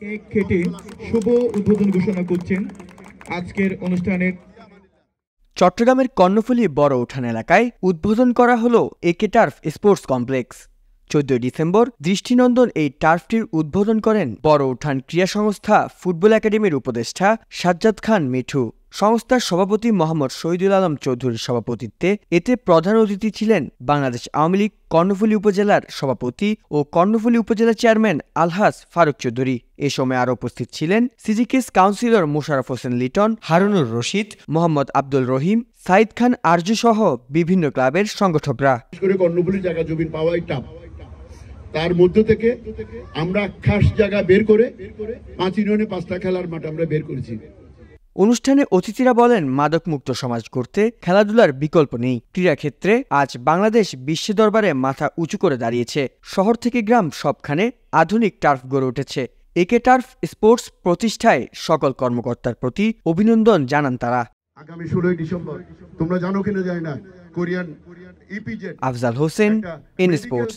Cake কেটে শুভ উদ্বোধন ঘোষণা করছেন আজকের অনুষ্ঠানের চট্টগ্রামের কর্ণফুলী বড় উঠান এলাকায় উদ্বোধন করা হলো একে টার্ফ স্পোর্টস কমপ্লেক্স। চোদ্দই ডিসেম্বর দৃষ্টিনন্দন এই টার্ফটির উদ্বোধন করেন বড় উঠান ক্রীড়া সংস্থা ফুটবল একাডেমির উপদেষ্টা সাজ্জাদ খান মিঠু। সংস্থার সভাপতি মোহাম্মদ শহীদুল আলম চৌধুরীর সভাপতিত্বে এতে প্রধান অতিথি ছিলেন বাংলাদেশ আওয়ামী লীগ কর্ণফুলী উপজেলার সভাপতি ও কর্ণফুলী উপজেলা চেয়ারম্যান আলহাস ফারুক চৌধুরী। এ সময় আরও উপস্থিত ছিলেন সিজিকেস কাউন্সিলর মোশারফ হোসেন লিটন, হারুনুর রশিদ, মোহাম্মদ আব্দুল রহিম, সাইদ খান আরজু সহ বিভিন্ন ক্লাবের সংগঠকরা। বিশেষ করে কর্ণফুলির জায়গা তার মধ্য থেকে আমরা খাস জায়গা বের করে পাঁচ ইউনিয়নে পাঁচটা খেলার মাঠ আমরা বের করেছি। অনুষ্ঠানে অতিথিরা বলেন মাদক মুক্ত সমাজ করতে খেলাধুলার বিকল্প নেই। ক্রীড়াক্ষেত্রে আজ বাংলাদেশ বিশ্ব দরবারে মাথা উঁচু করে দাঁড়িয়েছে। শহর থেকে গ্রাম সবখানে আধুনিক টার্ফ গড়ে উঠেছে। একে টার্ফ স্পোর্টস প্রতিষ্ঠায় সকল কর্মকর্তার প্রতি অভিনন্দন জানান তারা। আগামী ষোলোই ডিসেম্বর তোমরা জানো কিনা যায় না Korean EPZ Afzal Hossain N sports